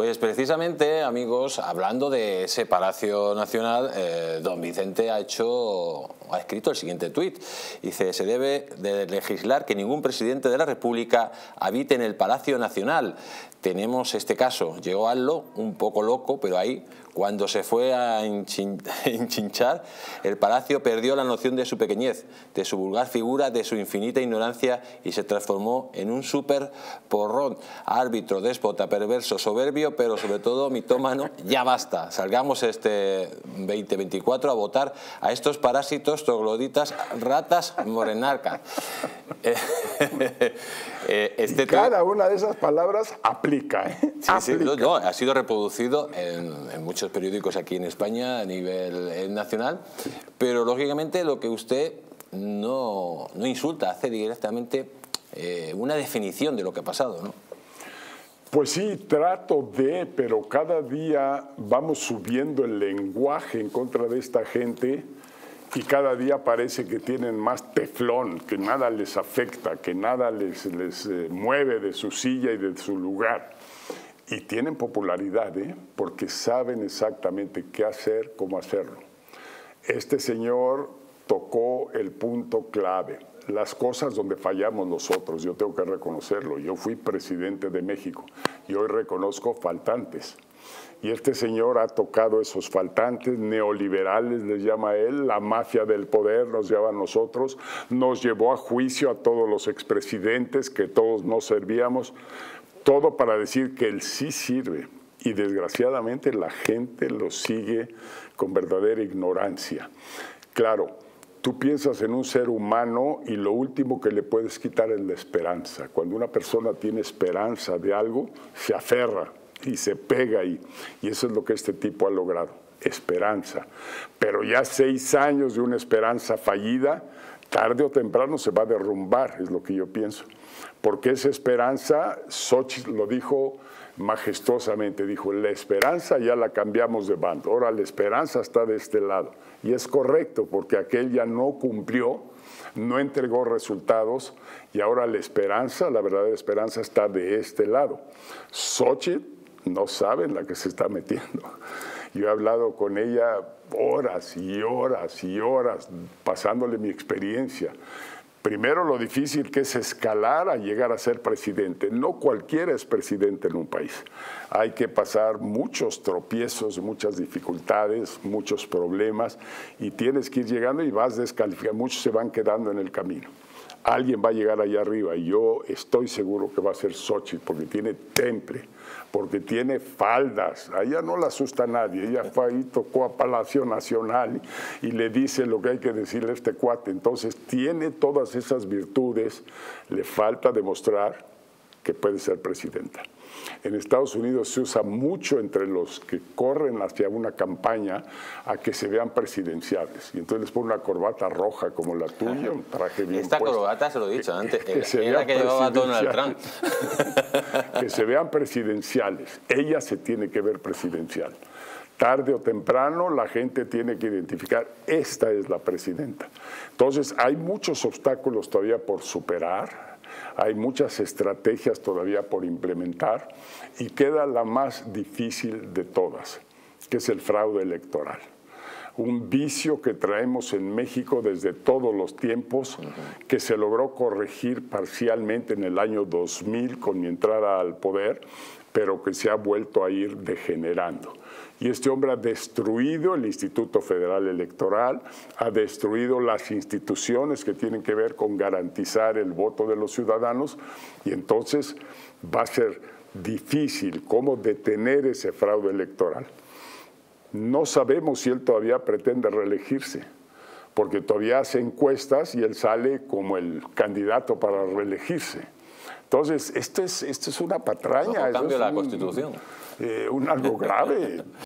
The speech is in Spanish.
Pues precisamente, amigos, hablando de ese Palacio Nacional, eh, don Vicente ha hecho, ha escrito el siguiente tuit. Dice, se debe de legislar que ningún presidente de la República habite en el Palacio Nacional. Tenemos este caso, llegó Allo, un poco loco, pero ahí, cuando se fue a enchinchar, el palacio perdió la noción de su pequeñez, de su vulgar figura, de su infinita ignorancia y se transformó en un súper porrón, árbitro, déspota, perverso, soberbio pero sobre todo mitómano, ya basta. Salgamos este 2024 a votar a estos parásitos, trogloditas, ratas, morenarcas. Eh, este Cada una de esas palabras aplica. ¿eh? ha sido reproducido en, muchos periódicos aquí en España a nivel eh, nacional, pero lógicamente lo que usted no, no insulta, hace directamente una definición de lo que ha pasado. ¿no? Pues sí, trato de, pero cada día vamos subiendo el lenguaje en contra de esta gente y cada día parece que tienen más teflón, que nada les afecta, que nada les, les eh, mueve de su silla y de su lugar. Y tienen popularidad, ¿eh? porque saben exactamente qué hacer, cómo hacerlo. Este señor tocó el punto clave las cosas donde fallamos nosotros, yo tengo que reconocerlo. Yo fui presidente de México y hoy reconozco faltantes. Y este señor ha tocado esos faltantes, neoliberales les llama él, la mafia del poder nos llama a nosotros, nos llevó a juicio a todos los expresidentes que todos no servíamos, todo para decir que él sí sirve. Y desgraciadamente la gente lo sigue con verdadera ignorancia. Claro, Tú piensas en un ser humano y lo último que le puedes quitar es la esperanza. Cuando una persona tiene esperanza de algo, se aferra y se pega ahí. Y eso es lo que este tipo ha logrado, esperanza. Pero ya seis años de una esperanza fallida, tarde o temprano se va a derrumbar, es lo que yo pienso. Porque esa esperanza, Xochitl lo dijo majestuosamente, dijo, la esperanza ya la cambiamos de bando, ahora la esperanza está de este lado. Y es correcto, porque aquel ya no cumplió, no entregó resultados, y ahora la esperanza, la verdadera esperanza está de este lado. Xochitl no sabe en la que se está metiendo. Yo he hablado con ella horas y horas y horas, pasándole mi experiencia. Primero lo difícil que es escalar a llegar a ser presidente. No cualquiera es presidente en un país. Hay que pasar muchos tropiezos, muchas dificultades, muchos problemas y tienes que ir llegando y vas descalificando. Muchos se van quedando en el camino. Alguien va a llegar allá arriba y yo estoy seguro que va a ser Xochitl porque tiene temple porque tiene faldas. A ella no la asusta nadie. Ella fue ahí, tocó a Palacio Nacional y le dice lo que hay que decirle a este cuate. Entonces tiene todas esas virtudes, le falta demostrar que puede ser presidenta. En Estados Unidos se usa mucho entre los que corren hacia una campaña a que se vean presidenciales. Y entonces les pone una corbata roja como la tuya, un traje bien Esta corbata, se lo he dicho antes, que, se era que llevaba Donald Trump. que se vean presidenciales. Ella se tiene que ver presidencial. Tarde o temprano la gente tiene que identificar, esta es la presidenta. Entonces hay muchos obstáculos todavía por superar, hay muchas estrategias todavía por implementar y queda la más difícil de todas, que es el fraude electoral un vicio que traemos en México desde todos los tiempos, que se logró corregir parcialmente en el año 2000 con mi entrada al poder, pero que se ha vuelto a ir degenerando. Y este hombre ha destruido el Instituto Federal Electoral, ha destruido las instituciones que tienen que ver con garantizar el voto de los ciudadanos y entonces va a ser difícil cómo detener ese fraude electoral. No sabemos si él todavía pretende reelegirse, porque todavía hace encuestas y él sale como el candidato para reelegirse. Entonces, esto es, esto es una patraña. cambio la Constitución. Eh, un algo grave.